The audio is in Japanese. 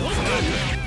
Don't